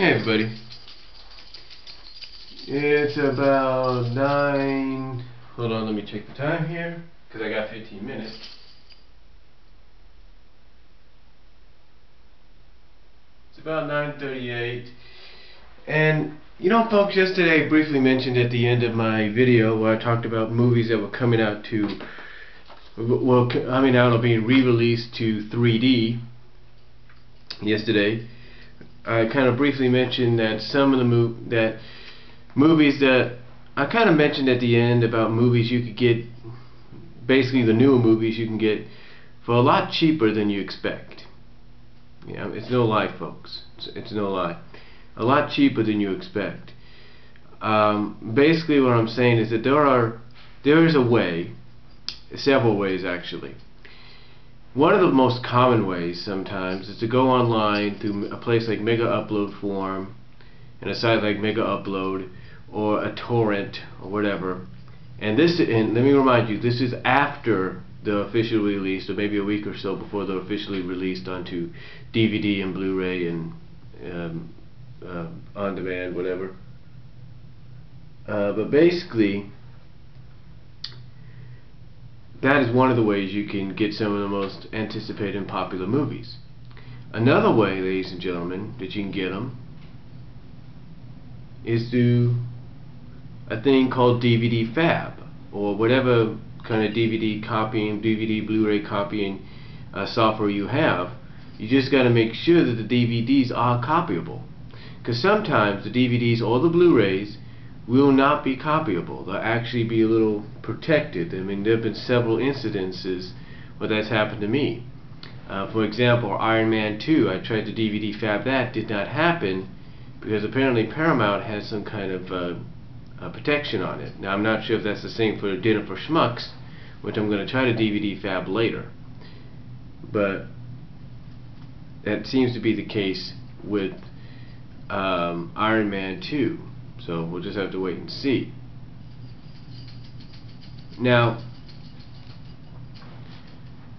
Hey everybody. It's about 9... Hold on, let me check the time here. Because I got 15 minutes. It's about 9.38. And, you know folks, yesterday I briefly mentioned at the end of my video where I talked about movies that were coming out to... Well, coming out or being re-released to 3D yesterday. I kind of briefly mentioned that some of the mov that movies that I kind of mentioned at the end about movies you could get basically the newer movies you can get for a lot cheaper than you expect. Know, it's no lie, folks. It's, it's no lie. A lot cheaper than you expect. Um, basically, what I'm saying is that there are there is a way, several ways actually, one of the most common ways sometimes is to go online through a place like Mega Upload Forum and a site like Mega Upload or a torrent or whatever. And this, and let me remind you, this is after the official release, or maybe a week or so before they're officially released onto DVD and Blu-ray and um, uh, on demand, whatever. Uh, but basically, that is one of the ways you can get some of the most anticipated and popular movies. Another way, ladies and gentlemen, that you can get them is through a thing called DVD Fab or whatever kind of DVD copying, DVD Blu-ray copying uh, software you have. You just got to make sure that the DVDs are copyable. Because sometimes the DVDs or the Blu-rays will not be copyable. They'll actually be a little protected. I mean, there have been several incidences where that's happened to me. Uh, for example, Iron Man 2, I tried to DVD fab that, did not happen because apparently Paramount has some kind of uh, uh, protection on it. Now, I'm not sure if that's the same for Dinner for Schmucks, which I'm going to try to DVD fab later. But that seems to be the case with um, Iron Man 2. So we'll just have to wait and see. Now,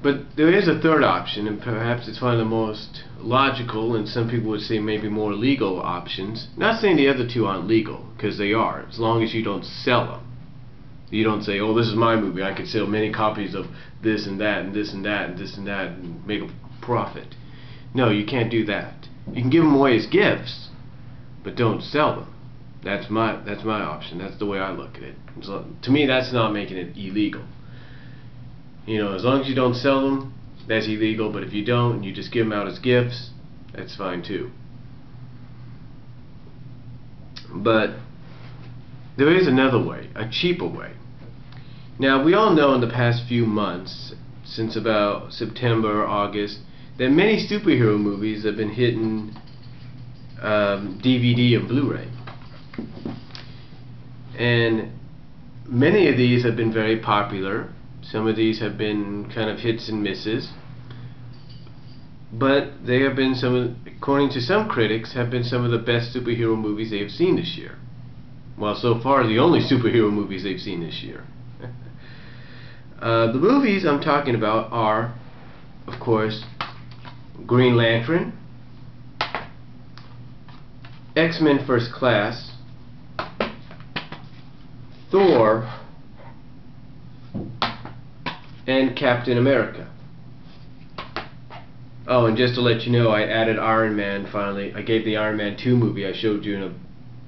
but there is a third option, and perhaps it's one of the most logical, and some people would say maybe more legal options. Not saying the other two aren't legal, because they are, as long as you don't sell them. You don't say, oh, this is my movie, I could sell many copies of this and that, and this and that, and this and that, and make a profit. No, you can't do that. You can give them away as gifts, but don't sell them. That's my that's my option. That's the way I look at it. So, to me, that's not making it illegal. You know, as long as you don't sell them, that's illegal. But if you don't, and you just give them out as gifts, that's fine too. But there is another way, a cheaper way. Now, we all know in the past few months, since about September, or August, that many superhero movies have been hitting um, DVD and Blu-ray. And many of these have been very popular. Some of these have been kind of hits and misses. But they have been some, of, according to some critics, have been some of the best superhero movies they have seen this year. Well, so far, the only superhero movies they've seen this year. uh, the movies I'm talking about are, of course, Green Lantern, X-Men First Class, Thor, and Captain America. Oh, and just to let you know, I added Iron Man finally. I gave the Iron Man 2 movie I showed you in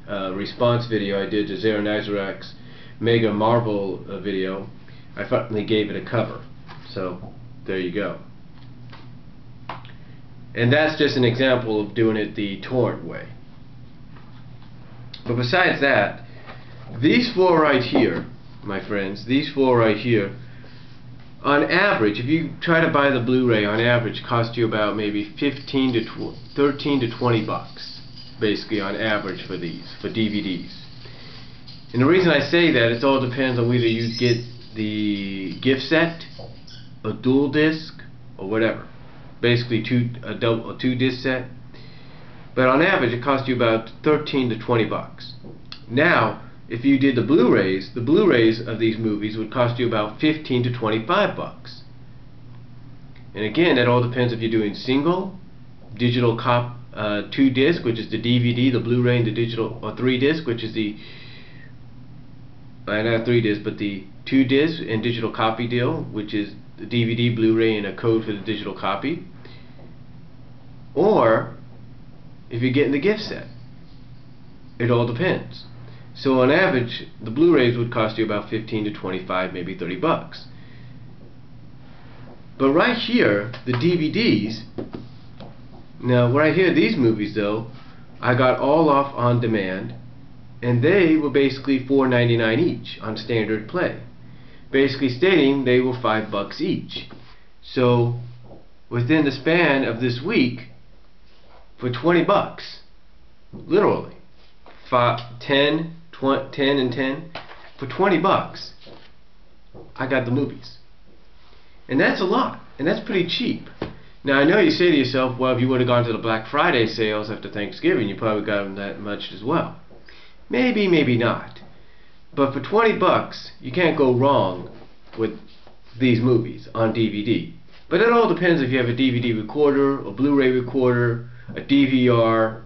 a uh, response video I did to Zero Nazarak's Mega Marvel uh, video. I finally gave it a cover. So, there you go. And that's just an example of doing it the torrent way. But besides that, these four right here, my friends, these four right here, on average, if you try to buy the Blu-ray, on average, cost you about maybe 15 to 13 to 20 bucks, basically on average for these, for DVDs. And the reason I say that, it all depends on whether you get the gift set, a dual disc, or whatever. Basically, two a double a two disc set. But on average, it costs you about 13 to 20 bucks. Now, if you did the Blu-rays, the Blu-rays of these movies would cost you about 15 to 25 bucks. And again, that all depends if you're doing single, digital cop, uh, two disc, which is the DVD, the Blu-ray, and the digital, or three disc, which is the uh, not three disc, but the two disc and digital copy deal, which is the DVD, Blu-ray, and a code for the digital copy. Or if you're getting the gift set. It all depends. So on average, the Blu-rays would cost you about 15 to 25, maybe 30 bucks. But right here, the DVDs, now right here, these movies though, I got all off on demand, and they were basically $4.99 each on standard play. Basically stating they were 5 bucks each. So within the span of this week, for 20 bucks, literally, five, 10, 20, 10 and 10, for 20 bucks, I got the movies. And that's a lot, and that's pretty cheap. Now I know you say to yourself, well if you would have gone to the Black Friday sales after Thanksgiving, you probably got them that much as well. Maybe, maybe not. But for 20 bucks, you can't go wrong with these movies on DVD. But it all depends if you have a DVD recorder, a Blu-ray recorder, a DVR,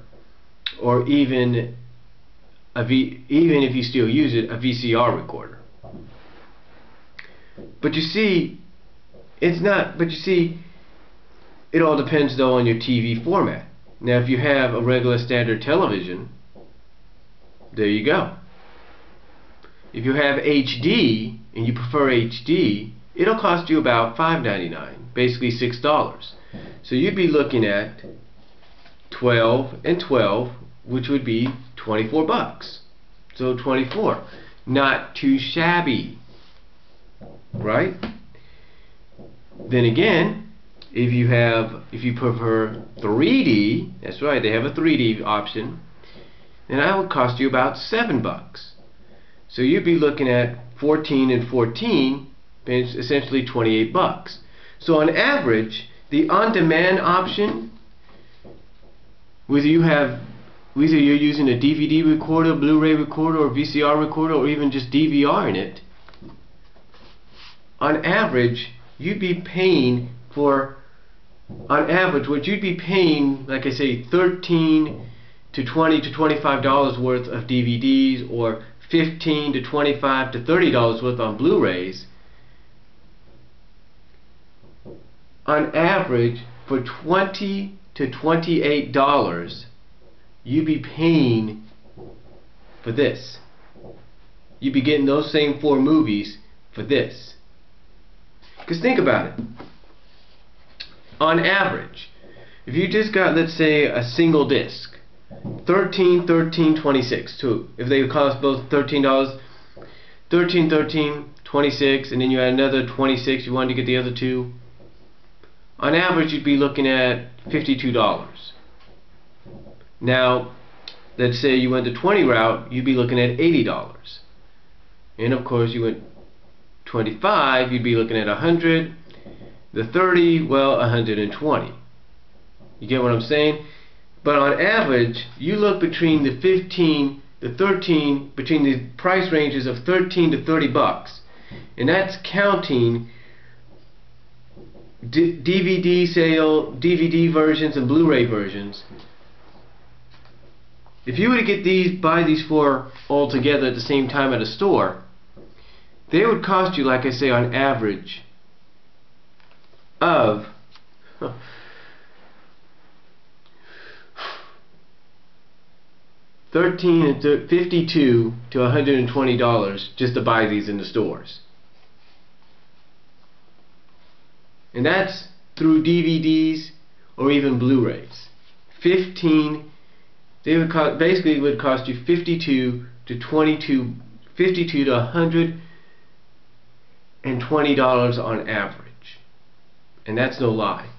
or even a v even if you still use it, a VCR recorder. But you see, it's not, but you see, it all depends though on your TV format. Now if you have a regular standard television, there you go. If you have HD and you prefer HD, it'll cost you about $5.99, basically $6. So you'd be looking at 12 and 12, which would be 24 bucks. So 24. Not too shabby. Right? Then again, if you have if you prefer 3D, that's right, they have a 3D option, then that would cost you about 7 bucks. So you'd be looking at 14 and 14, essentially 28 bucks. So on average, the on-demand option whether you have whether you're using a DVD recorder, Blu-ray recorder, or VCR recorder, or even just DVR in it, on average, you'd be paying for, on average, what you'd be paying, like I say, 13 to 20 to 25 dollars worth of DVDs, or 15 to 25 to 30 dollars worth on Blu-rays. On average, for 20 to $28, you'd be paying for this. You'd be getting those same four movies for this. Because think about it. On average, if you just got, let's say, a single disc, 13, 13, 26, too. If they cost both $13, 13, 13, 26, and then you add another 26, you wanted to get the other two, on average you'd be looking at $52. Now, let's say you went the 20 route, you'd be looking at $80. And of course you went 25, you'd be looking at 100. The 30, well, 120. You get what I'm saying? But on average, you look between the 15, the 13, between the price ranges of 13 to 30 bucks. And that's counting D DVD sale, DVD versions and Blu-ray versions. If you were to get these, buy these four all together at the same time at a store, they would cost you, like I say, on average of thirteen and fifty-two to one hundred and twenty dollars just to buy these in the stores. And that's through DVDs or even Blu-rays. 15 they would cost, basically would cost you 52 to 22 52 to 120 dollars on average. And that's no lie.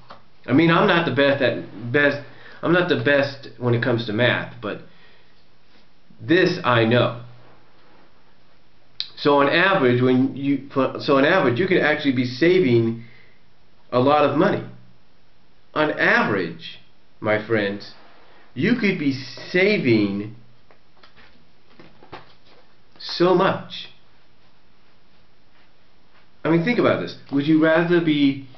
I mean, I'm not the best at best I'm not the best when it comes to math, but this I know. So on average, when you so on average, you can actually be saving a lot of money. On average, my friends, you could be saving so much. I mean, think about this. Would you rather be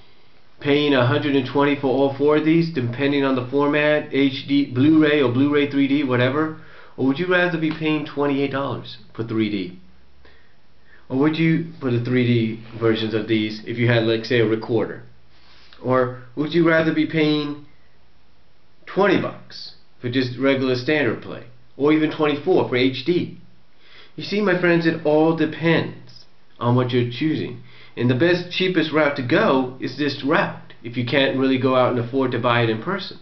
paying 120 for all four of these, depending on the format, HD, Blu-ray or Blu-ray 3D, whatever? Or would you rather be paying $28 for 3D? Or would you, for the 3D versions of these, if you had, like, say, a recorder? Or would you rather be paying 20 bucks for just regular standard play? Or even 24 for HD? You see, my friends, it all depends on what you're choosing. And the best, cheapest route to go is this route, if you can't really go out and afford to buy it in person.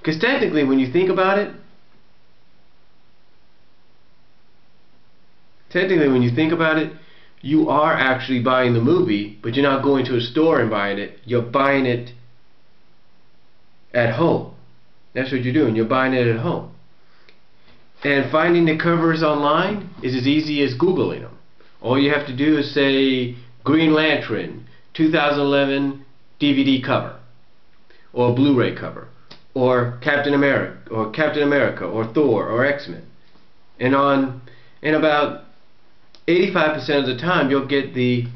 Because technically, when you think about it, technically, when you think about it, you are actually buying the movie, but you're not going to a store and buying it. You're buying it at home. That's what you're doing. You're buying it at home. And finding the covers online is as easy as Googling them. All you have to do is say Green Lantern 2011 DVD cover or Blu-ray cover or Captain America or Captain America or Thor or X-Men. And on in about 85% of the time you'll get the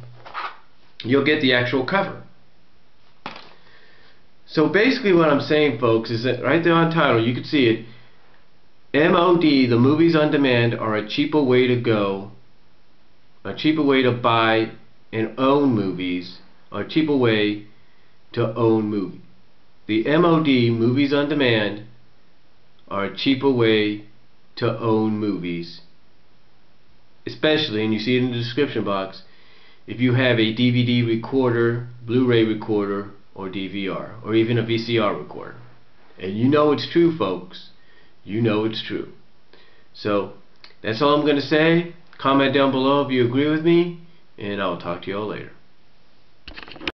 you'll get the actual cover. So basically what I'm saying folks is that right there on title you can see it MOD, the movies on demand, are a cheaper way to go, a cheaper way to buy and own movies, a cheaper way to own movies. The MOD, movies on demand, are a cheaper way to own movies. Especially, and you see it in the description box, if you have a DVD recorder, Blu-ray recorder, or DVR, or even a VCR recorder. And you know it's true, folks you know it's true. So that's all I'm going to say. Comment down below if you agree with me, and I'll talk to you all later.